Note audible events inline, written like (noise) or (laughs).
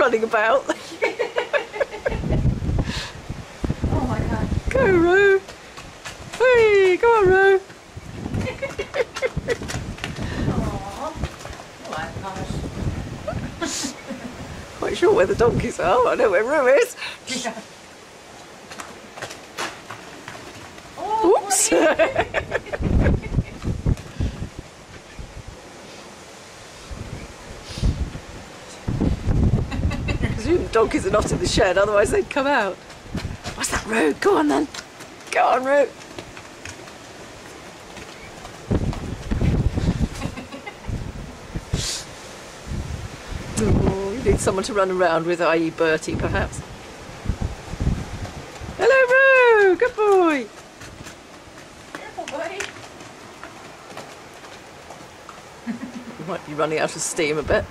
running about. (laughs) Oh my god. Go, Roo. Hey, go on, Roo. Aww. Oh. Quite (laughs) sure where the donkeys are. I know where Roo is. Yeah. Oh, Oops. (laughs) Presume donkeys are not in the shed, otherwise they'd come out. What's that, Roo? Go on then. Go on, Roo. (laughs) Oh, you need someone to run around with, i.e. Bertie, perhaps. Hello, Roo! Good boy! careful, buddy. (laughs) You might be running out of steam a bit.